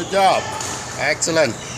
Good job. Excellent.